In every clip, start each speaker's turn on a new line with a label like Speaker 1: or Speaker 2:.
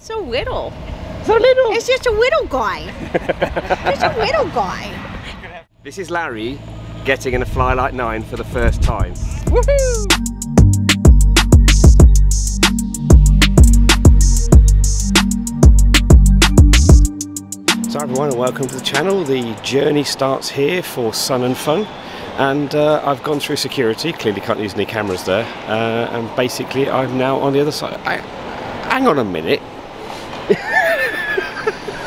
Speaker 1: So little.
Speaker 2: So little.
Speaker 1: It's just a little guy. just a little guy.
Speaker 2: This is Larry getting in a Flylight 9 for the first time.
Speaker 1: Woohoo!
Speaker 2: So everyone and welcome to the channel. The journey starts here for Sun and Fun and uh, I've gone through security, clearly can't use any cameras there uh, and basically I'm now on the other side. I, hang on a minute.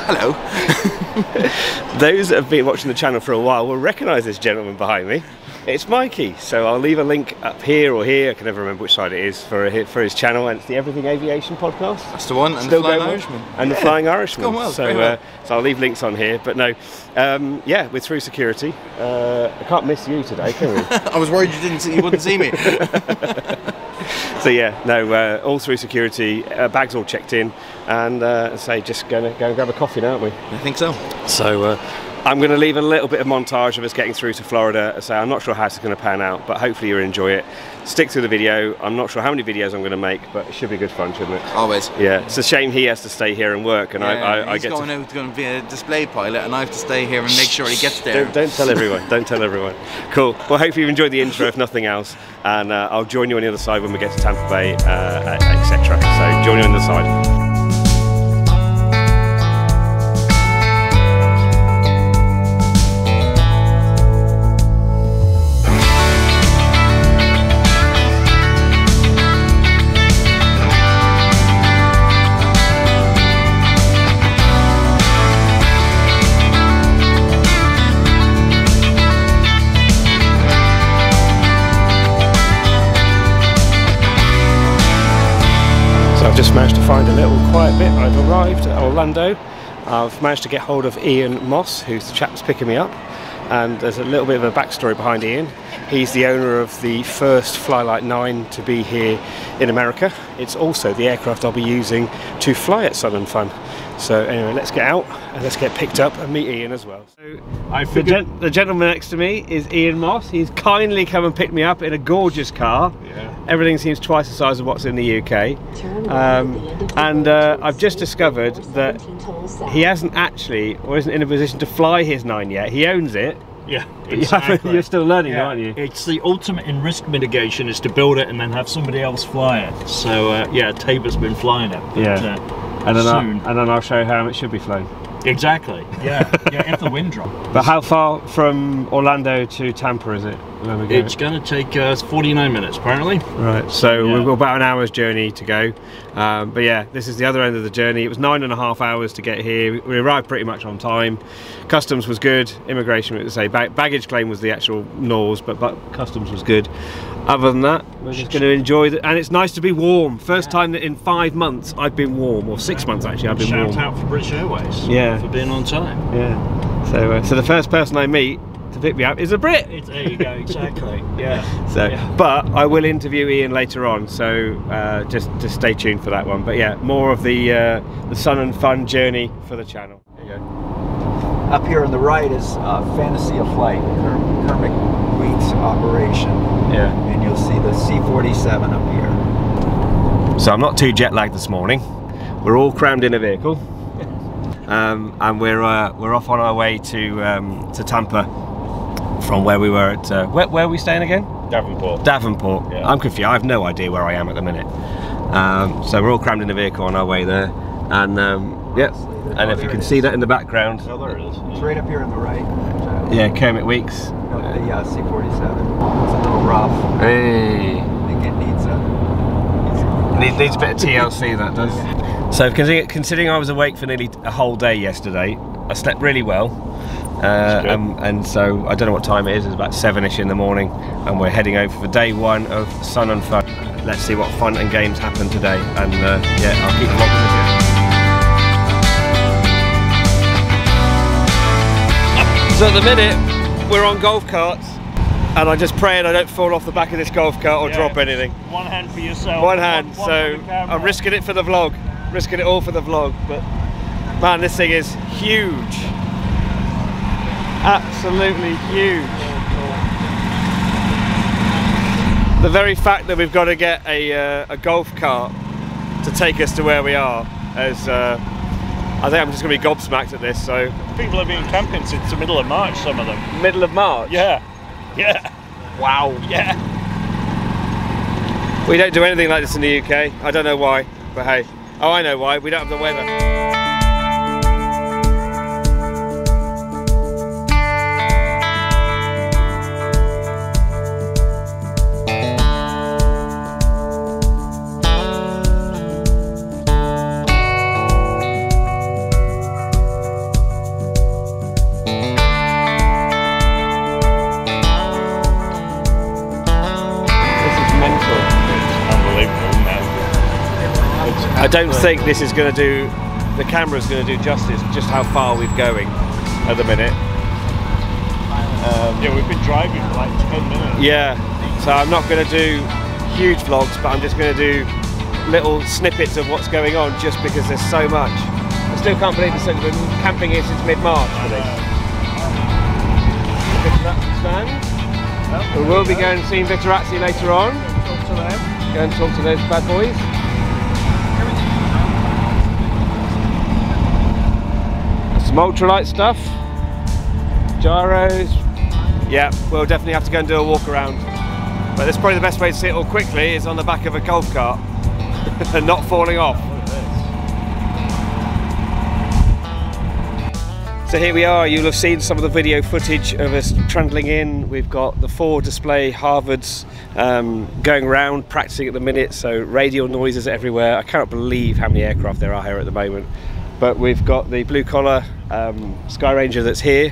Speaker 2: Hello. Those that have been watching the channel for a while will recognise this gentleman behind me. It's Mikey, so I'll leave a link up here or here, I can never remember which side it is, for, for his channel, and it's the Everything Aviation podcast.
Speaker 3: That's the one, and
Speaker 2: Still
Speaker 3: the Flying. Irishman.
Speaker 2: And the Flying Irishman.
Speaker 3: gone well,
Speaker 2: so,
Speaker 3: very well.
Speaker 2: Uh, so I'll leave links on here, but no, um, yeah, we're through security. Uh, I can't miss you today, can we?
Speaker 3: I was worried you didn't see, you wouldn't see me.
Speaker 2: so yeah, no, uh, all through security, uh, bags all checked in, and uh, say just going to go and grab a coffee now, aren't we?
Speaker 3: I think so.
Speaker 2: So uh, I'm going to leave a little bit of montage of us getting through to Florida. So I'm not sure how it's going to pan out, but hopefully you'll enjoy it. Stick through the video. I'm not sure how many videos I'm going to make, but it should be good fun, shouldn't it?
Speaker 3: Always.
Speaker 2: Yeah, it's a shame he has to stay here and work, and
Speaker 3: Yeah,
Speaker 2: I, I, I
Speaker 3: he's
Speaker 2: get
Speaker 3: going
Speaker 2: to.
Speaker 3: out going to be a display pilot, and I have to stay here and make sure he gets there.
Speaker 2: Don't, don't tell everyone. Don't tell everyone. Cool. Well, hopefully you've enjoyed the intro, if nothing else, and uh, I'll join you on the other side when we get to Tampa Bay, uh, etc. So join you on the side. Just managed to find a little quiet bit. I've arrived at Orlando. I've managed to get hold of Ian Moss, who's the chap that's picking me up. And there's a little bit of a backstory behind Ian. He's the owner of the first Flylight 9 to be here in America. It's also the aircraft I'll be using to fly at Sun and Fun. So anyway, let's get out and let's get picked up and meet Ian as well. So
Speaker 4: I
Speaker 2: the, gen- the gentleman next to me is Ian Moss. He's kindly come and picked me up in a gorgeous car.
Speaker 4: Yeah.
Speaker 2: Everything seems twice the size of what's in the UK. Um, and uh, I've just discovered that he hasn't actually, or isn't in a position to fly his nine yet. He owns it.
Speaker 4: Yeah, exactly.
Speaker 2: You're still learning,
Speaker 4: Yeah,
Speaker 2: aren't you?
Speaker 4: It's the ultimate in risk mitigation is to build it and then have somebody else fly it. So uh, yeah, Tabor's been flying it.
Speaker 2: Yeah.
Speaker 4: uh,
Speaker 2: And then,
Speaker 4: soon.
Speaker 2: I'll, and then I'll show you how it should be flown.
Speaker 4: exactly. Yeah. yeah. If the wind drops.
Speaker 2: But how far from Orlando to Tampa is it? Where we're going?
Speaker 4: It's going to take us 49 minutes apparently.
Speaker 2: Right, so
Speaker 4: Yeah.
Speaker 2: we've got about an hour's journey to go. Um, but yeah, this is the other end of the journey. It was nine and a half hours to get here. We arrived pretty much on time. Customs was good. Immigration, was say bag- baggage claim was the actual nose, but, but customs was good. Other than that, we're just going to enjoy it. And it's nice to be warm. First time that in five months I've been warm, or six months actually, I've been
Speaker 4: Shout
Speaker 2: warm.
Speaker 4: out for British Airways.
Speaker 2: Yeah.
Speaker 4: For being on time.
Speaker 2: Yeah. So, uh, so the first person I meet pick me up is a Brit.
Speaker 4: It, there you go. Exactly. Yeah.
Speaker 2: So,
Speaker 4: Yeah.
Speaker 2: but I will interview Ian later on, so uh, just just stay tuned for that one. But yeah, more of the uh, the sun and fun journey for the channel. There you go.
Speaker 5: Up here on the right is uh, Fantasy of Flight, Ker- Kermit Weeks operation,
Speaker 2: Yeah.
Speaker 5: and you'll see the C-47 up here.
Speaker 2: So I'm not too jet lagged this morning. We're all crammed in a vehicle, um, and we're uh, we're off on our way to um, to Tampa from where we were at. Uh, where, where are we staying again?
Speaker 4: Davenport.
Speaker 2: Davenport.
Speaker 4: Yeah.
Speaker 2: I'm confused. I have no idea where I am at the minute. Um, so we're all crammed in the vehicle on our way there, and um, yeah. And if you can see that in the background,
Speaker 4: Oh, there it is.
Speaker 5: It's right up here on the right.
Speaker 2: Yeah, Kermit Weeks.
Speaker 5: The uh, C-47. It's a little rough.
Speaker 2: Hey.
Speaker 5: I think it needs a.
Speaker 2: Needs, needs a bit of TLC that does. So considering, considering I was awake for nearly a whole day yesterday, I slept really well. Uh, and, and so I don't know what time it is. It's about seven-ish in the morning, and we're heading over for day one of Sun and Fun. Let's see what fun and games happen today. And uh, yeah, I'll keep vlogging with you. So at the minute, we're on golf carts, and I'm just praying I don't fall off the back of this golf cart or
Speaker 4: Yeah.
Speaker 2: drop anything.
Speaker 4: One hand for yourself.
Speaker 2: One hand,
Speaker 4: one
Speaker 2: so
Speaker 4: for.
Speaker 2: I'm risking it for the vlog, risking it all for the vlog. But man, this thing is huge, absolutely huge. The very fact that we've got to get a, uh, a golf cart to take us to where we are as uh, I think I'm just going to be gobsmacked at this. So
Speaker 4: People have been camping since the middle of March, some of them.
Speaker 2: middle of March.
Speaker 4: Yeah. Yeah.
Speaker 2: Wow.
Speaker 4: Yeah.
Speaker 2: We don't do anything like this in the UK. I don't know why, but hey. Oh, I know why. We don't have the weather. Don't think this is going to do, the camera's going to do justice just how far we're going at the minute.
Speaker 4: yeah, we've been driving for like 10 minutes.
Speaker 2: Yeah, so I'm not going to do huge vlogs, but I'm just going to do little snippets of what's going on just because there's so much. I still can't believe we've been camping here since mid-March for this. We will be going and seeing Vittorazi later on. Go and talk to those bad boys. Some ultralight stuff. Gyros. Yeah, we'll definitely have to go and do a walk around. But that's probably the best way to see it all quickly is on the back of a golf cart and not falling off. So here we are, you'll have seen some of the video footage of us trundling in. We've got the four display Harvards um, going around practicing at the minute, so radial noises everywhere. I cannot believe how many aircraft there are here at the moment. But we've got the blue collar um, Sky Ranger that's here,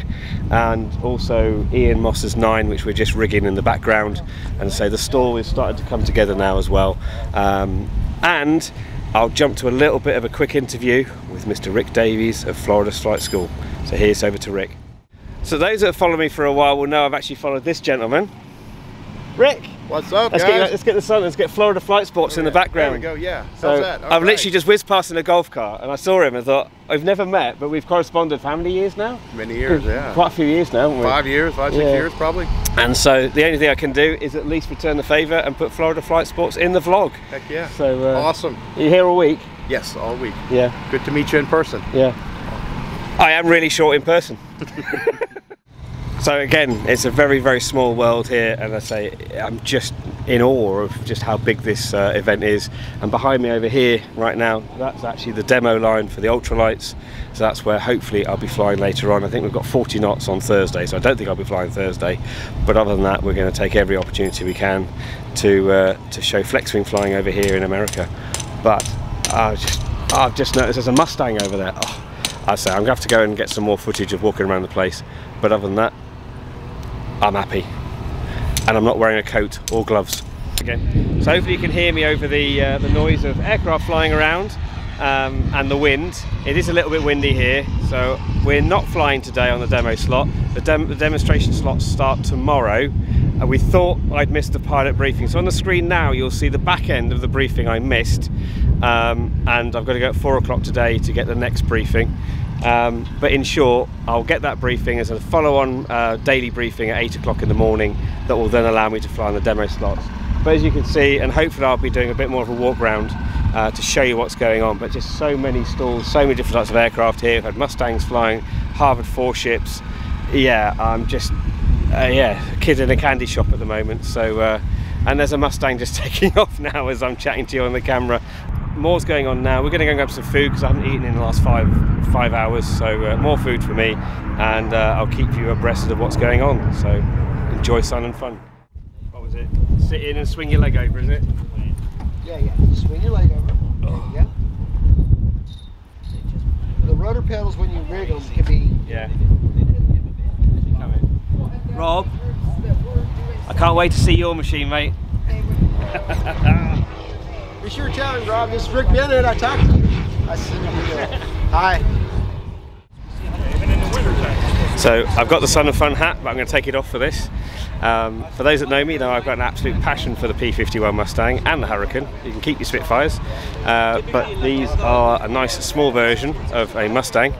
Speaker 2: and also Ian Moss's 9, which we're just rigging in the background. And so the stall is starting to come together now as well. Um, and I'll jump to a little bit of a quick interview with Mr. Rick Davies of Florida Flight School. So here's over to Rick. So those that have followed me for a while will know I've actually followed this gentleman. Rick,
Speaker 6: What's up,
Speaker 2: let's
Speaker 6: guys?
Speaker 2: get, let's get the sun, let's get Florida Flight Sports in the background.
Speaker 6: There we go. Yeah. How's
Speaker 2: So
Speaker 6: that? All
Speaker 2: I've
Speaker 6: right.
Speaker 2: literally just whizzed past in a golf cart and I saw him and thought, I've never met, but we've corresponded for how many years now?
Speaker 6: many years. Yeah.
Speaker 2: Quite a few years now, haven't we?
Speaker 6: Five years, five, six
Speaker 2: Yeah.
Speaker 6: years, probably.
Speaker 2: And so the only thing I can do is at least return the favour and put Florida Flight Sports in the vlog.
Speaker 6: Heck yeah.
Speaker 2: So uh,
Speaker 6: awesome.
Speaker 2: you're here all week?
Speaker 6: Yes, all week.
Speaker 2: Yeah,
Speaker 6: Good to meet you in person.
Speaker 2: yeah. I am really short in person. so again, it's a very, very small world here, and I say I'm just in awe of just how big this uh, event is. And behind me over here, right now, that's actually the demo line for the ultralights. So that's where hopefully I'll be flying later on. I think we've got 40 knots on Thursday, so I don't think I'll be flying Thursday. But other than that, we're going to take every opportunity we can to uh, to show flex wing flying over here in America. But I just I've just noticed there's a Mustang over there. Oh, I say I'm going to have to go and get some more footage of walking around the place. But other than that, I'm happy. And I'm not wearing a coat or gloves. Again. So hopefully you can hear me over the, uh, the noise of aircraft flying around um, and the wind. It is a little bit windy here, so we're not flying today on the demo slot. The, dem- the demonstration slots start tomorrow. And we thought I'd missed the pilot briefing. So on the screen now, you'll see the back end of the briefing I missed. Um, and I've got to go at four o'clock today to get the next briefing. Um, but in short, I'll get that briefing as a follow-on uh, daily briefing at eight o'clock in the morning that will then allow me to fly on the demo slots. But as you can see, and hopefully I'll be doing a bit more of a walk round uh, to show you what's going on. But just so many stalls, so many different types of aircraft here. We've had Mustangs flying, Harvard four ships. Yeah, I'm just uh, yeah, a kid in a candy shop at the moment. So, uh, and there's a Mustang just taking off now as I'm chatting to you on the camera. More's going on now. We're going to go and grab some food because I haven't eaten in the last five five hours. So uh, more food for me, and uh, I'll keep you abreast of what's going on. So enjoy sun and fun. What was it? Sit in and swing your leg over, is it?
Speaker 7: Yeah, yeah. Swing your leg over. Yeah. The rudder pedals, when you rig them, can be.
Speaker 2: Yeah. Come in. Rob, I can't wait to see your machine, mate.
Speaker 7: Sure to tell him, Rob. This is Rick Bennett. I talked to you. I you. Hi.
Speaker 2: So I've got the Sun and Fun hat, but I'm going to take it off for this. Um, for those that know me, though, I've got an absolute passion for the P51 Mustang and the Hurricane. You can keep your Spitfires, uh, but these are a nice small version of a Mustang.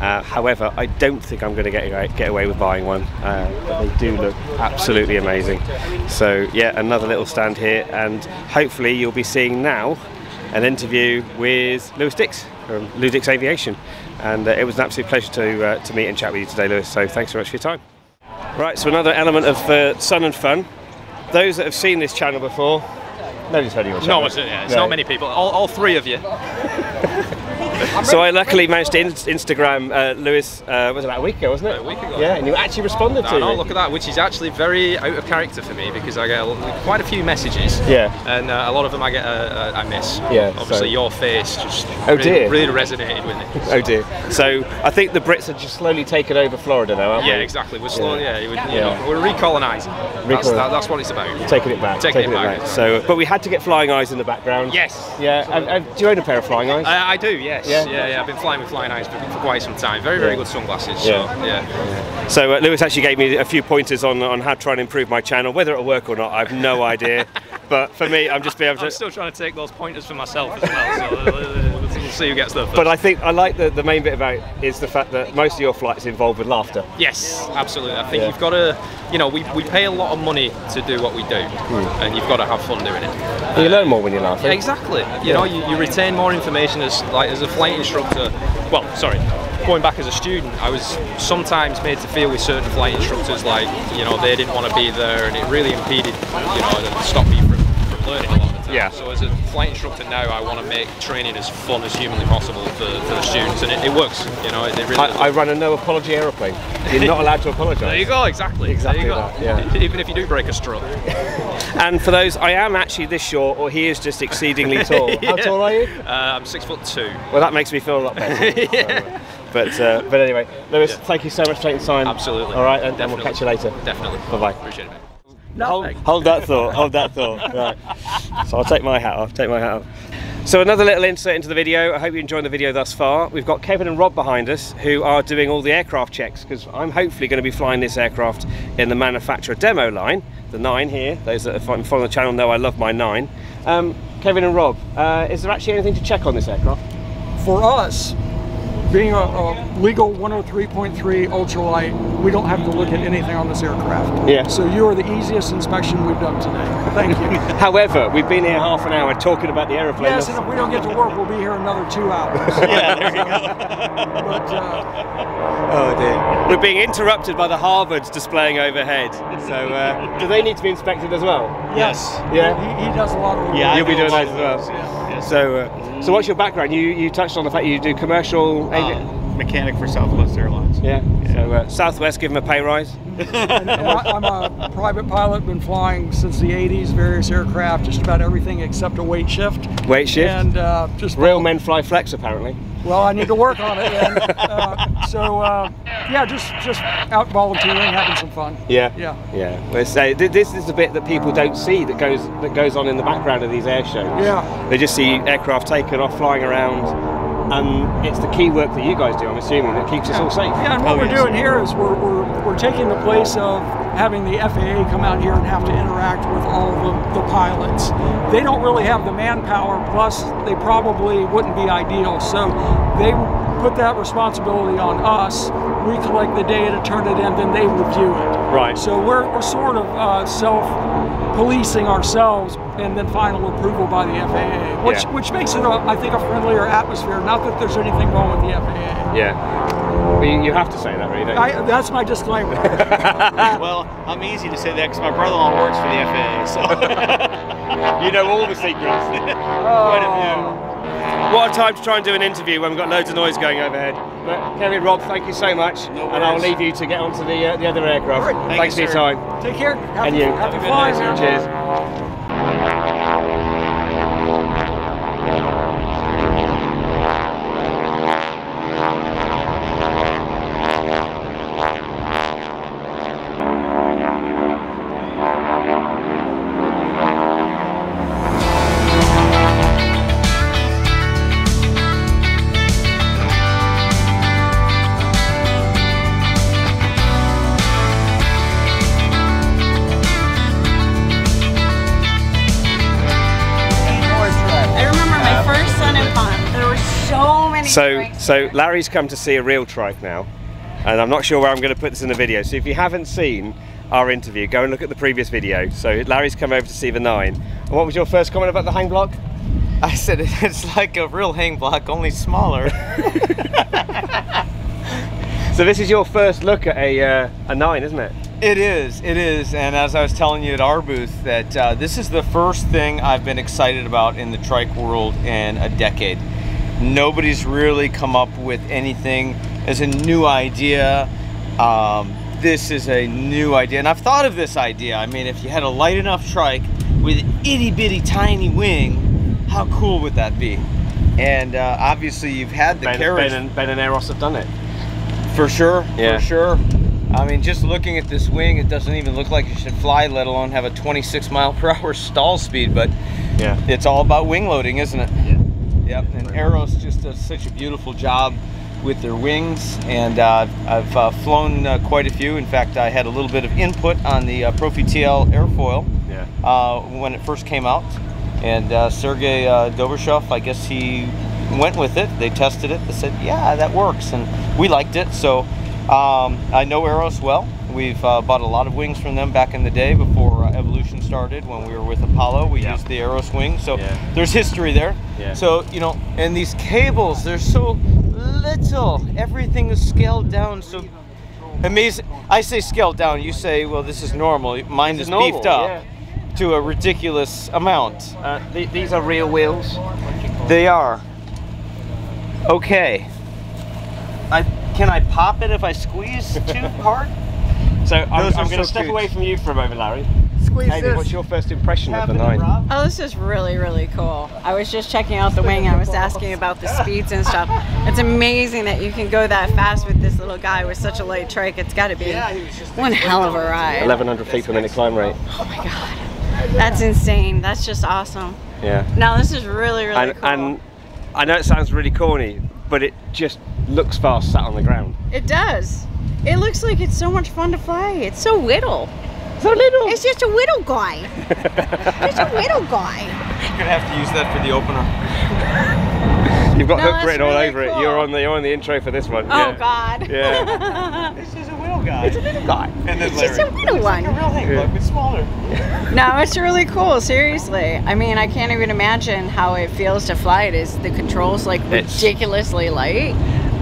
Speaker 2: Uh, however, I don't think I'm going to get away, get away with buying one, uh, but they do look absolutely amazing. So yeah, another little stand here, and hopefully you'll be seeing now an interview with Lewis Dix from LewDix Aviation, and uh, it was an absolute pleasure to uh, to meet and chat with you today, Lewis. So thanks very much for your time. Right, so another element of uh, sun and fun. Those that have seen this channel before, nobody's heard of your channel.
Speaker 8: No, it's, yeah, it's
Speaker 2: No.
Speaker 8: not many people. All, all three of you.
Speaker 2: So I luckily managed to in- Instagram uh, Lewis. Uh, was it about a week ago, wasn't it?
Speaker 8: A week ago.
Speaker 2: Yeah, and you actually responded to
Speaker 8: I know,
Speaker 2: me.
Speaker 8: look at that, which is actually very out of character for me because I get a- quite a few messages.
Speaker 2: Yeah.
Speaker 8: And uh, a lot of them I get, uh, uh, I miss.
Speaker 2: Yeah,
Speaker 8: Obviously,
Speaker 2: so-
Speaker 8: your face just
Speaker 2: Oh,
Speaker 8: really,
Speaker 2: dear.
Speaker 8: really resonated with me.
Speaker 2: Oh dear. So I think the Brits are just slowly taking over Florida now, aren't they?
Speaker 8: Yeah,
Speaker 2: we?
Speaker 8: exactly. We're slowly. Yeah, you would- you
Speaker 2: Yeah.
Speaker 8: know, we're recolonising. That's, that, that's what it's about.
Speaker 2: Taking it back.
Speaker 8: Taking it back.
Speaker 2: So, but we had to get flying eyes in the background.
Speaker 8: Yes.
Speaker 2: Yeah. And, and do you own a pair of flying eyes?
Speaker 8: I, I do, yes.
Speaker 2: Yeah?
Speaker 8: Yeah? yeah, I've been flying with flying eyes for, for quite some time. Very, very
Speaker 2: Yeah.
Speaker 8: good sunglasses.
Speaker 2: Yeah.
Speaker 8: So, yeah.
Speaker 2: So uh, Lewis actually gave me a few pointers on, on how to try and improve my channel. Whether it'll work or not, I have no idea. but for me, I'm just being able
Speaker 8: I'm
Speaker 2: to.
Speaker 8: still trying to take those pointers for myself as well. So uh, we'll see who gets there first.
Speaker 2: But I think I like the, the main bit about it is the fact that most of your flights involve with laughter.
Speaker 8: Yes, absolutely. I think
Speaker 2: Yeah.
Speaker 8: you've got to, you know, we, we pay a lot of money to do what we do,
Speaker 2: Hmm.
Speaker 8: and you've got to have fun doing it.
Speaker 2: You learn more when you're laughing.
Speaker 8: Yeah, exactly. You know, you, you retain more information as like as a flight instructor. Well, sorry, going back as a student, I was sometimes made to feel with certain flight instructors like you know they didn't want to be there, and it really impeded, you know, and stopped me from, from learning a lot of.
Speaker 2: Yeah.
Speaker 8: So as a flight instructor now, I want to make training as fun as humanly possible for, for the students, and it, it works. You know, it, it really.
Speaker 2: I, I run a no apology aeroplane. You're not allowed to apologise.
Speaker 8: there you go, exactly.
Speaker 2: Exactly
Speaker 8: there you go.
Speaker 2: that, yeah.
Speaker 8: Even if you do break a strut.
Speaker 2: And for those, I am actually this short, or he is just exceedingly tall. How tall are you?
Speaker 8: Uh, I'm six foot two.
Speaker 2: Well, that makes me feel a lot better. So, uh, but uh, but anyway, Lewis,
Speaker 8: Yeah.
Speaker 2: thank you so much for taking time.
Speaker 8: Absolutely.
Speaker 2: All right, and, and we'll catch you later.
Speaker 8: Definitely.
Speaker 2: Bye-bye.
Speaker 8: Appreciate it. mate.
Speaker 2: Hold, hold that thought. Hold that thought. Right. So I'll take my hat off. Take my hat off. So another little insert into the video. I hope you enjoyed the video thus far. We've got Kevin and Rob behind us who are doing all the aircraft checks because I'm hopefully going to be flying this aircraft in the manufacturer demo line, the nine here. Those that are fo- following the channel know I love my nine. Um, Kevin and Rob, uh, is there actually anything to check on this aircraft?
Speaker 9: for us, being a, a legal 103.3 ultralight, we don't have to look at anything on this aircraft.
Speaker 2: Yeah.
Speaker 9: So you are the easiest inspection we've done today. Thank you.
Speaker 2: However, we've been here half an hour talking about the aeroplane.
Speaker 9: yes, and if we don't get to work, we'll be here another two hours. yeah, there you go. But uh,
Speaker 2: Oh dear. We're being interrupted by the Harvards displaying overhead. So, uh, do they need to be inspected as well?
Speaker 9: yes,
Speaker 2: Yeah.
Speaker 9: he, he does a lot of. work.
Speaker 2: Yeah, You'll be doing those as well. So, uh, so what's your background? You you touched on the fact you do commercial. avi-
Speaker 10: mechanic for Southwest Airlines.
Speaker 2: yeah. So uh, Southwest give them a pay rise.
Speaker 9: And I- I'm a private pilot, been flying since the 80s, various aircraft, just about everything except a weight shift.
Speaker 2: Weight shift.
Speaker 9: And uh, just
Speaker 2: Real men fly flex apparently.
Speaker 9: Well, I need to work on it. And, uh, so, uh, yeah, just just out volunteering, having some fun.
Speaker 2: Yeah.
Speaker 9: Yeah.
Speaker 2: Yeah. Let's say th- this is the bit that people don't see that goes that goes on in the background of these air shows.
Speaker 9: Yeah.
Speaker 2: They just see aircraft taken off, flying around, and it's the key work that you guys do. I'm assuming that keeps us all safe.
Speaker 9: Yeah, and what we're doing here is we're, we're, we're taking the place of having the FAA come out here and have to interact with all the, the pilots. They don't really have the manpower, plus they probably wouldn't be ideal. So they put that responsibility on us. We collect the data, turn it in, then they review it.
Speaker 2: Right.
Speaker 9: So we're, we're sort of uh, self-policing ourselves, and then final approval by the FAA, which
Speaker 2: Yeah.
Speaker 9: which makes it, a, I think, a friendlier atmosphere. Not that there's anything wrong with the FAA.
Speaker 2: Yeah. Well, you, you have to say that, really.
Speaker 9: I, that's my disclaimer.
Speaker 10: Well, I'm easy to say that because my brother-in-law works for the FAA, so
Speaker 2: you know all the secrets.
Speaker 10: quite a few.
Speaker 2: What a time to try and do an interview when we've got loads of noise going overhead. But Kevin, Rob, thank you so much, and I'll leave you to get onto the uh, the other aircraft. Thanks for
Speaker 10: you,
Speaker 2: your
Speaker 10: sir.
Speaker 2: time.
Speaker 9: Take care. Happy,
Speaker 2: And you.
Speaker 9: Happy flying.
Speaker 2: Cheers.
Speaker 1: So, strikes
Speaker 2: so
Speaker 1: there.
Speaker 2: Larry's come to see a real trike now, and I'm not sure where I'm going to put this in the video. So if you haven't seen our interview, go and look at the previous video. So Larry's come over to see the nine. And what was your first comment about the hang block?
Speaker 10: I said it's like a real hang block, only smaller.
Speaker 2: So this is your first look at a uh, a nine, isn't it?
Speaker 10: It is, it is, and as I was telling you at our booth, that uh, this is the first thing I've been excited about in the trike world in a decade. Nobody's really come up with anything as a new idea. Um, this is a new idea, and I've thought of this idea. I mean, if you had a light enough trike with an itty bitty tiny wing, how cool would that be? And uh, obviously, you've had the
Speaker 2: Ben,
Speaker 10: carriage
Speaker 2: ben, and, ben and Aeros have done it.
Speaker 10: for sure,
Speaker 2: Yeah.
Speaker 10: for sure. I mean, just looking at this wing, it doesn't even look like it should fly, let alone have a 26 mile per hour stall speed. But
Speaker 2: Yeah.
Speaker 10: it's all about wing loading, isn't it? Yep. And Aeros just does such a beautiful job with their wings, and uh, I've uh, flown uh, quite a few. In fact, I had a little bit of input on the uh, Profi TL airfoil
Speaker 2: Yeah.
Speaker 10: uh, when it first came out. And uh, Sergey uh, Dobrashov, I guess he went with it. They tested it. They said, yeah, that works. And we liked it. So um, I know Aeros well. We've uh, bought a lot of wings from them back in the day before started when we were with Apollo. We
Speaker 2: Yeah.
Speaker 10: used the Aeros swing, So
Speaker 2: Yeah.
Speaker 10: there's history there.
Speaker 2: Yeah.
Speaker 10: So, you know, and these cables, they're so little. Everything is scaled down. So amazing. I say scaled down. You say, well, this is normal. Mine
Speaker 2: This
Speaker 10: is
Speaker 2: normal,
Speaker 10: beefed up to a ridiculous amount.
Speaker 2: Uh, th- these are real wheels.
Speaker 10: They are. Okay. I can I pop it if I squeeze too hard?
Speaker 2: So I'm, I'm going to
Speaker 10: so
Speaker 2: step
Speaker 10: cute.
Speaker 2: away from you for a moment, Larry.
Speaker 7: Squeeze
Speaker 2: Amy,
Speaker 7: this.
Speaker 2: what's your first impression of the
Speaker 10: Happening,
Speaker 2: nine?
Speaker 10: Rob?
Speaker 1: Oh, this is really, really cool. I was just checking out the wing. I was asking about the speeds and stuff. It's amazing that you can go that fast with this little guy with such a light trike. It's got to be one hell of a ride.
Speaker 2: 1100 feet per minute climb rate.
Speaker 1: Oh my god, that's insane. That's just awesome.
Speaker 2: Yeah.
Speaker 1: No, this is really, really
Speaker 2: And,
Speaker 1: cool.
Speaker 2: and I know it sounds really corny, but it just looks fast sat on the ground.
Speaker 1: it does. It looks like it's so much fun to fly. It's so little.
Speaker 2: So little.
Speaker 1: It's just a little guy. It's a little guy.
Speaker 10: You're gonna have to use that for the opener.
Speaker 2: You've got
Speaker 1: No,
Speaker 2: hook
Speaker 1: that's
Speaker 2: written all
Speaker 1: really
Speaker 2: over it. You're on the you're on the intro for this one.
Speaker 1: Oh
Speaker 2: yeah.
Speaker 1: god.
Speaker 2: Yeah.
Speaker 10: This is a little guy.
Speaker 2: It's a little guy.
Speaker 10: and then
Speaker 1: It's just a
Speaker 10: Larry.
Speaker 1: little one.
Speaker 10: A real hang block, but smaller.
Speaker 1: No, it's really cool. Seriously. I mean, I can't even imagine how it feels to fly it. Is the controls like
Speaker 2: It's-
Speaker 1: ridiculously light?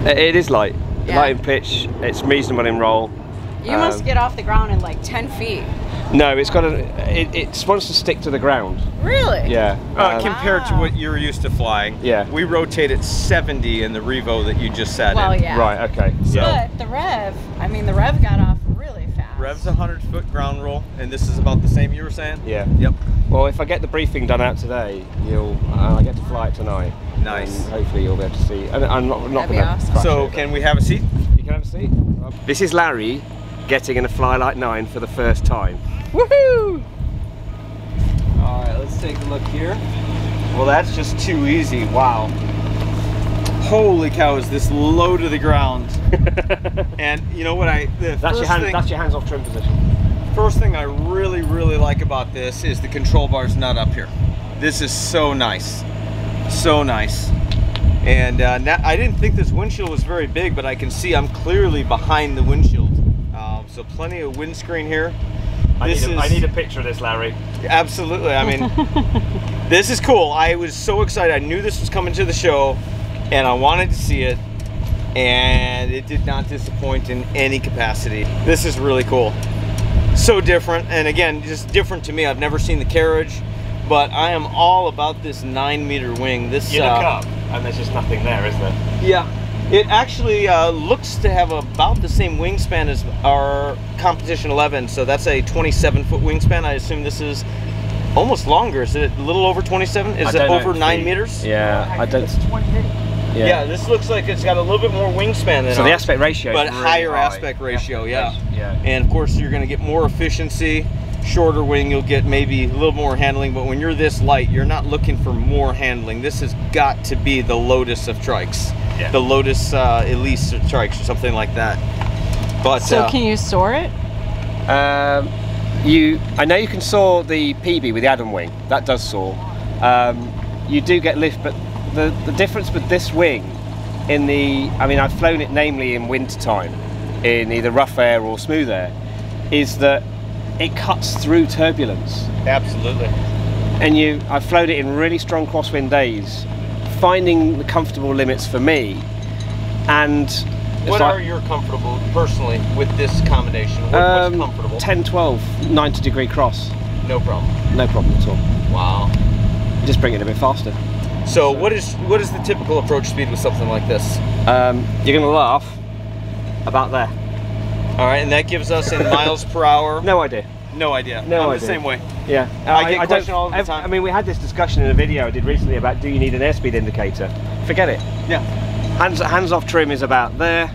Speaker 2: It- it is light.
Speaker 1: Yeah.
Speaker 2: Light in pitch. It's reasonable in roll.
Speaker 1: You must
Speaker 2: Um,
Speaker 1: get off the ground in like 10 feet.
Speaker 2: No, it's got a. It, it wants to stick to the ground.
Speaker 1: Really?
Speaker 2: Yeah.
Speaker 10: Uh,
Speaker 2: Um,
Speaker 10: compared to what you're used to flying,
Speaker 2: Yeah.
Speaker 10: we rotate at 70 in the Revo that you just sat
Speaker 1: Well,
Speaker 10: in.
Speaker 1: yeah.
Speaker 2: Right. Okay. So.
Speaker 1: But the rev, I mean, the rev got off really fast.
Speaker 10: Rev's a 100 foot ground roll, and this is about the same you were saying?
Speaker 2: Yeah.
Speaker 10: Yep.
Speaker 2: Well, if I get the briefing done out today, you'll. Uh, I get to fly it tonight.
Speaker 10: Nice.
Speaker 2: And hopefully you'll be able to see. And I'm not, not
Speaker 1: That'd
Speaker 2: going to.
Speaker 1: awesome.
Speaker 10: So, can we have a seat?
Speaker 2: you can have a seat. This is Larry getting in a Flylight 9 for the first time. Woohoo!
Speaker 10: All right, let's take a look here. Well, that's just too easy. Wow. Holy cow, is this low to the ground? and you know what I
Speaker 2: That's your hand.
Speaker 10: thing
Speaker 2: That's your hands off trim position.
Speaker 10: first thing I really really like about this is the control bar's not up here. This is so nice. So nice. And uh, now, I didn't think this windshield was very big, but I can see I'm clearly behind the windshield. So plenty of windscreen here.
Speaker 2: I need, a, I
Speaker 10: is-
Speaker 2: need a picture of this, Larry.
Speaker 10: Absolutely. I mean, this is cool. I was so excited. I knew this was coming to the show, and I wanted to see it, and it did not disappoint in any capacity. This is really cool. So different, and again, just different to me. I've never seen the carriage, but I am all about this nine meter wing. This
Speaker 2: You look
Speaker 10: uh,
Speaker 2: up, and there's just nothing there, is there?
Speaker 10: yeah. It actually uh, looks to have about the same wingspan as our competition 11, so that's a 27 foot wingspan. I assume this is almost longer. Is it a little over 27? Is it
Speaker 2: don't know
Speaker 10: over nine
Speaker 2: the-
Speaker 10: meters?
Speaker 2: Yeah, I don't.
Speaker 10: Yeah.
Speaker 2: Yeah.
Speaker 10: this looks like it's got a little bit more wingspan than
Speaker 2: So the aspect ratio, is
Speaker 10: but
Speaker 2: really
Speaker 10: higher
Speaker 2: high.
Speaker 10: aspect ratio. Yeah.
Speaker 2: Yeah.
Speaker 10: And of course, you're going to get more efficiency. Shorter wing, you'll get maybe a little more handling. But when you're this light, you're not looking for more handling. This has got to be the Lotus of trikes,
Speaker 2: Yeah.
Speaker 10: the Lotus uh, Elise of trikes, or something like that. But
Speaker 1: So
Speaker 10: uh,
Speaker 1: can you store it?
Speaker 2: Um, you, I know you can soar the PB with the Adam wing. That does soar. Um, you do get lift, but the the difference with this wing, in the, I mean, I've flown it namely in winter time, in either rough air or smooth air, is that it cuts through turbulence.
Speaker 10: absolutely.
Speaker 2: and you, I've flown it in really strong crosswind days, finding the comfortable limits for me, and
Speaker 10: What
Speaker 2: like,
Speaker 10: are your comfortable personally with this combination? What,
Speaker 2: um,
Speaker 10: what's comfortable?
Speaker 2: 10, 12, 90 degree cross,
Speaker 10: No problem.
Speaker 2: no problem at all.
Speaker 10: Wow.
Speaker 2: Just bring it a bit faster.
Speaker 10: So what is what is the typical approach speed with something like this?
Speaker 2: Um, you're gonna laugh about there.
Speaker 10: All right, and that gives us in miles per hour.
Speaker 2: No idea.
Speaker 10: No idea.
Speaker 2: No
Speaker 10: I'm
Speaker 2: idea.
Speaker 10: the same way.
Speaker 2: Yeah,
Speaker 10: I get
Speaker 2: don't-
Speaker 10: questioned all the
Speaker 2: I've-
Speaker 10: time.
Speaker 2: I mean, we had this discussion in a video I did recently about do you need an airspeed indicator? Forget it.
Speaker 10: Yeah.
Speaker 2: Hands hands off trim is about there,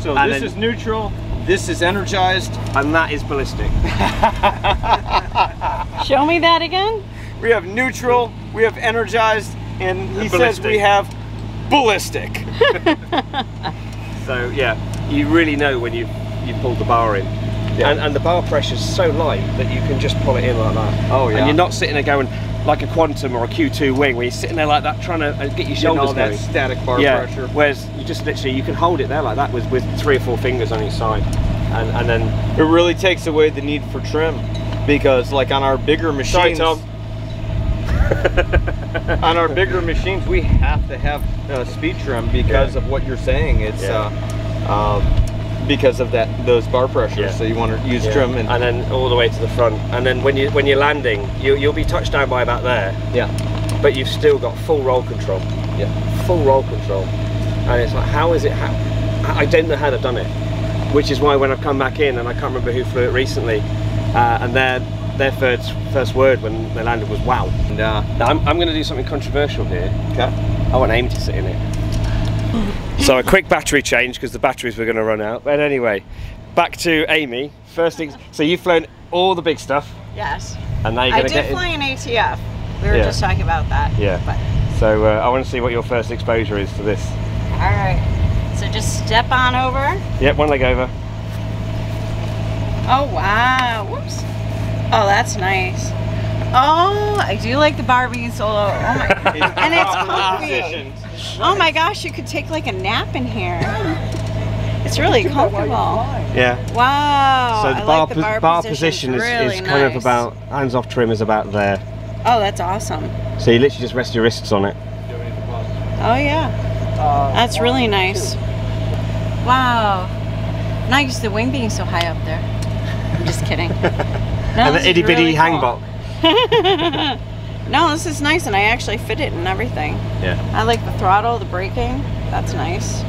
Speaker 10: So
Speaker 2: And
Speaker 10: this
Speaker 2: then-
Speaker 10: is neutral. This is energized.
Speaker 2: and that is ballistic.
Speaker 1: Show me that again.
Speaker 10: We have neutral. We have energized, and he
Speaker 2: And
Speaker 10: says we have ballistic.
Speaker 2: So yeah, you really know when you you pull the bar in. And, and the bar pressure is so light that you can just pull it in like that.
Speaker 10: Oh, yeah.
Speaker 2: And you're not sitting there going like a quantum or a Q2 wing where you're sitting there like that trying to uh, get your
Speaker 10: You know
Speaker 2: shoulders
Speaker 10: that
Speaker 2: going.
Speaker 10: static bar
Speaker 2: yeah.
Speaker 10: pressure.
Speaker 2: Whereas you just literally you can hold it there like that with, with three or four fingers on each side. And and then
Speaker 10: It really takes away the need for trim, because like on our bigger machines,
Speaker 2: Tom.
Speaker 10: on our bigger machines, we have to have uh, speed trim because of what you're saying. It's
Speaker 2: Yeah.
Speaker 10: uh, um, because of that those bar pressures.
Speaker 2: Yeah.
Speaker 10: So you want to use
Speaker 2: Yeah.
Speaker 10: trim and,
Speaker 2: and then all the way to the front. And then when you when you're landing, you you'll be touched down by about there.
Speaker 10: yeah,
Speaker 2: but you've still got full roll control.
Speaker 10: yeah.
Speaker 2: Full roll control. And it's like, how is it? How, I don't know how they've done it. Which is why when I've come back in, and I can't remember who flew it recently, uh, and their their first first word when they landed was wow.
Speaker 10: And uh,
Speaker 2: Now I'm, I'm going to do something controversial here.
Speaker 10: okay.
Speaker 2: I want Amy to sit in it. So a quick battery change because the batteries were going to run out. But anyway, back to Amy. First things. So you've flown all the big stuff,
Speaker 1: Yes.
Speaker 2: and now you're
Speaker 1: I
Speaker 2: going to
Speaker 1: did
Speaker 2: get. in-
Speaker 1: fly an ATF. We were
Speaker 2: Yeah.
Speaker 1: just talking about that.
Speaker 2: Yeah.
Speaker 1: But
Speaker 2: So uh, I want to see what your first exposure is to this.
Speaker 1: all right. So just step on over.
Speaker 2: Yep, one leg over.
Speaker 1: Oh wow. Whoops. Oh, that's nice. Oh, I do like the Barbie solo. Oh my God. and it's comfy. Oh my gosh, you could take like a nap in here. It's really comfortable.
Speaker 2: Yeah.
Speaker 1: Wow.
Speaker 2: So
Speaker 1: I
Speaker 2: the bar,
Speaker 1: like the bar,
Speaker 2: bar
Speaker 1: position
Speaker 2: is,
Speaker 1: really
Speaker 2: is kind of about hands off trim is about there.
Speaker 1: Oh, that's awesome.
Speaker 2: So you literally just rest your wrists on it.
Speaker 1: Oh yeah. That's really nice. Wow. Nice, the wing being so high up there. I'm just kidding. No,
Speaker 2: and the itty bitty
Speaker 1: really
Speaker 2: hang
Speaker 1: cool.
Speaker 2: box.
Speaker 1: no, this is nice, and I actually fit it and everything.
Speaker 2: Yeah.
Speaker 1: I like the throttle, the braking. That's nice.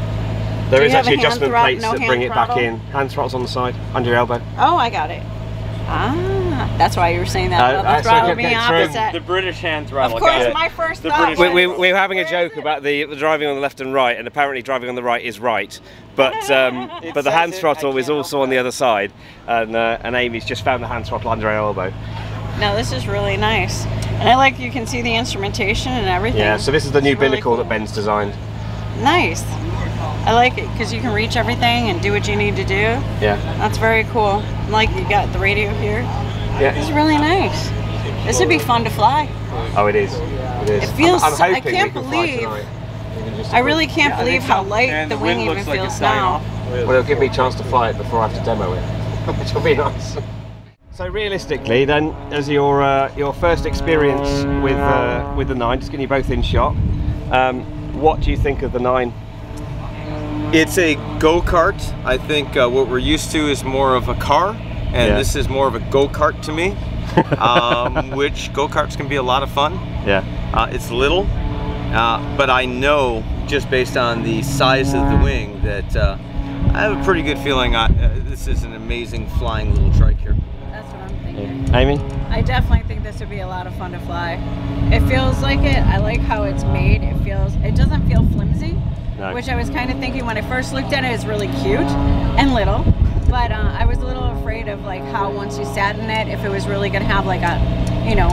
Speaker 2: There
Speaker 1: Do
Speaker 2: is
Speaker 1: you have
Speaker 2: actually adjustment plates
Speaker 1: no
Speaker 2: that bring it back in. Hand throttle's on the side, under your elbow.
Speaker 1: Oh, I got it. Ah, that's why you were saying that.
Speaker 2: Uh,
Speaker 1: about the throttle
Speaker 2: get-
Speaker 1: being opposite.
Speaker 10: The British hand throttle.
Speaker 1: Of course,
Speaker 10: got
Speaker 1: my first
Speaker 10: The
Speaker 1: thought
Speaker 10: British-
Speaker 2: We, we, we were having a joke about the, the driving on the left and right, and apparently driving on the right is right. But um, but the hand throttle is also on the other side, and uh, and Amy's just found the hand throttle under her elbow.
Speaker 1: No, this is really nice, and I like you can see the instrumentation and everything.
Speaker 2: Yeah. So this is the new
Speaker 1: It's really
Speaker 2: binnacle
Speaker 1: cool.
Speaker 2: that Ben's designed.
Speaker 1: Nice. I like it because you can reach everything and do what you need to do.
Speaker 2: Yeah.
Speaker 1: That's very cool. Like you got the radio here. Yeah. It's
Speaker 2: Yeah.
Speaker 1: really nice. This would be fun to fly.
Speaker 2: Oh, it is. It is.
Speaker 1: It feels-
Speaker 2: I'm, I'm
Speaker 1: I can't
Speaker 2: we can
Speaker 1: believe-
Speaker 2: Fly tonight. We can just-
Speaker 1: I really can't believe how light
Speaker 10: And
Speaker 1: the,
Speaker 10: the
Speaker 1: wing even
Speaker 10: looks like
Speaker 1: feels now.
Speaker 10: off.
Speaker 2: Well, it'll give me a chance to fly it before I have to demo it, which will be nice. So realistically, then, as your uh, your first experience with uh, with the nine, just getting you both in shot, um, what do you think of the nine?
Speaker 10: It's a go kart. I think uh, what we're used to is more of a car, and
Speaker 2: Yeah.
Speaker 10: this is more of a go kart to me. um, which go karts can be a lot of fun.
Speaker 2: Yeah.
Speaker 10: Uh, it's little, uh, but I know just based on the size of the wing that uh, I have a pretty good feeling. I, uh, this is an amazing flying little trike here.
Speaker 1: I'm.
Speaker 2: Amy?
Speaker 1: I definitely think this would be a lot of fun to fly. It feels like it. I like how it's made. It feels. It doesn't feel flimsy,
Speaker 2: No.
Speaker 1: which I was kind of thinking when I first looked at it. It's really cute and little, but uh, I was a little afraid of like how once you sat in it, if it was really gonna have like a, you know,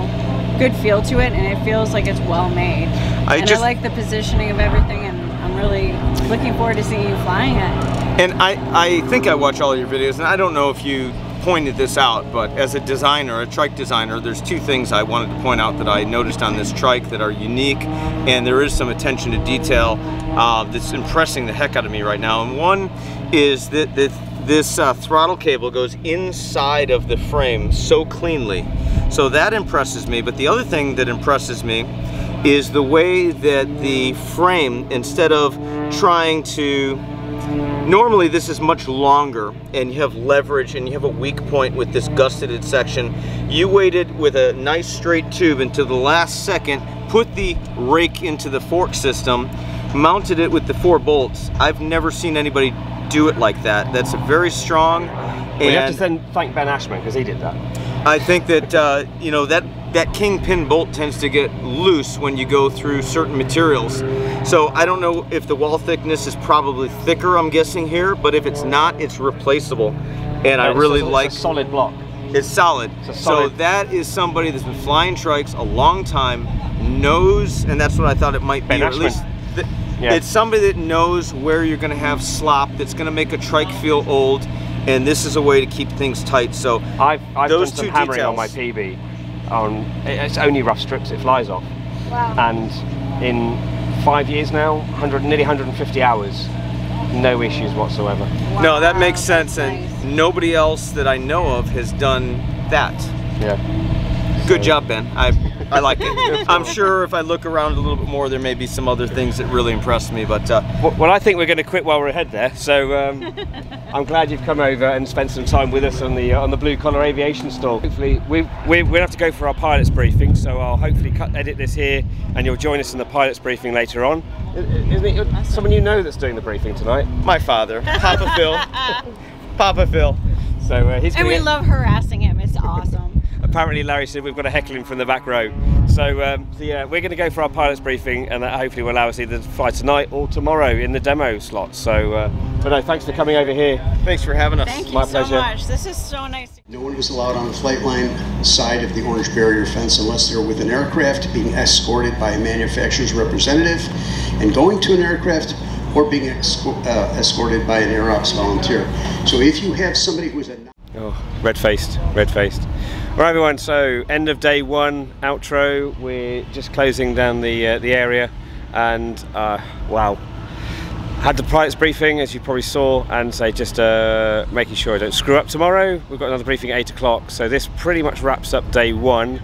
Speaker 1: good feel to it, and it feels like it's well made.
Speaker 10: I
Speaker 1: and
Speaker 10: just-
Speaker 1: I like the positioning of everything, and I'm really looking forward to seeing you flying it.
Speaker 10: And I, I think I watch all your videos, and I don't know if you pointed this out, but as a designer, a trike designer, there's two things I wanted to point out that I noticed on this trike that are unique, and there is some attention to detail uh, that's impressing the heck out of me right now. And one is that, that this uh, throttle cable goes inside of the frame so cleanly So that impresses me. But the other thing that impresses me is the way that the frame, instead of trying to Normally this is much longer and you have leverage and you have a weak point with this gusseted section. You waited with a nice straight tube until the last second, put the rake into the fork system, mounted it with the four bolts. I've never seen anybody do it like that. That's a very strong.
Speaker 2: Well, you have to then thank Ben Ashman because he did that.
Speaker 10: I think that uh, you know that that kingpin bolt tends to get loose when you go through certain materials. So I don't know if the wall thickness is probably thicker. I'm guessing here, but if it's not, it's replaceable. And I
Speaker 2: It's
Speaker 10: really
Speaker 2: a- it's a
Speaker 10: like
Speaker 2: solid block.
Speaker 10: It's solid.
Speaker 2: It's a
Speaker 10: So that is somebody that's been flying trikes a long time, knows, and that's what I thought it might be,
Speaker 2: Ben
Speaker 10: or at least
Speaker 2: Yeah.
Speaker 10: it's somebody that knows where you're going to have slop. That's going to make a trike feel old, and this is a way to keep things tight. So
Speaker 2: I've, I've
Speaker 10: those
Speaker 2: done some
Speaker 10: two
Speaker 2: hammering on my
Speaker 10: details-
Speaker 2: PB. On it's only rough strips. It flies off.
Speaker 1: Wow.
Speaker 2: And in five years now, 100, nearly 150 hours, no issues whatsoever. Wow.
Speaker 10: No, that makes sense, and nobody else that I know of has done that.
Speaker 2: Yeah.
Speaker 10: Good job, Ben. I I like it. I'm sure if I look around a little bit more, there may be some other things that really impress me. But uh,
Speaker 2: Well, well, I think we're going to quit while we're ahead there. So um, I'm glad you've come over and spent some time with us on the uh, on the blue collar aviation stall. Hopefully, we we we have to go for our pilots briefing. So I'll hopefully cut edit this here, and you'll join us in the pilots briefing later on. I- i- Isn't it someone you know that's doing the briefing tonight?
Speaker 10: my father, Papa Phil, Papa Phil.
Speaker 2: So uh, he's
Speaker 1: And we
Speaker 2: get-
Speaker 1: love harassing him. It's awesome.
Speaker 2: Apparently Larry said we've got a heckling from the back row. So um, so yeah, we're going to go for our pilots briefing, and that hopefully will allow us either to fly tonight or tomorrow in the demo slot. So, uh, but no, thanks for coming over here.
Speaker 10: Thanks for having us.
Speaker 1: Thank you
Speaker 2: My
Speaker 1: so
Speaker 2: pleasure.
Speaker 1: much. This is so nice.
Speaker 11: No one was allowed on the flight line side of the orange barrier fence unless they were with an aircraft, being escorted by a manufacturer's representative, and going to an aircraft or being uh, escorted by an Air Ops volunteer. So if you have somebody who's a
Speaker 2: Oh, red faced, red faced. Right, everyone. So end of day one outro. We're just closing down the uh, the area, and uh, wow, had the pilots briefing as you probably saw, and say just uh, making sure I don't screw up tomorrow. We've got another briefing at eight o'clock. So this pretty much wraps up day one.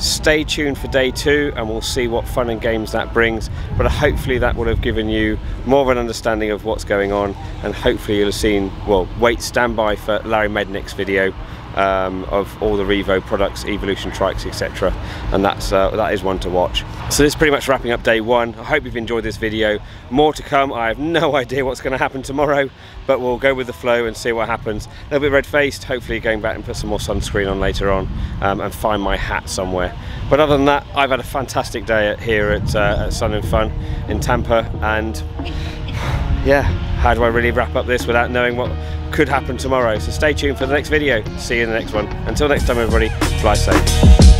Speaker 2: Stay tuned for day two, and we'll see what fun and games that brings. But hopefully that will have given you more of an understanding of what's going on, and hopefully you'll have seen. Well, wait, stand by for Larry Mednick's video um, of all the Revo products, Evolution trikes, etc. And that's uh, that is one to watch. So this is pretty much wrapping up day one. I hope you've enjoyed this video. More to come. I have no idea what's going to happen tomorrow, but we'll go with the flow and see what happens. A little bit red-faced. Hopefully, going back and put some more sunscreen on later on, um, and find my hat somewhere. But other than that, I've had a fantastic day here at, uh, at Sun and Fun in Tampa, and yeah, how do I really wrap up this without knowing what could happen tomorrow? So stay tuned for the next video. See you in the next one. Until next time, everybody, fly safe.